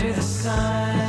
under the sun.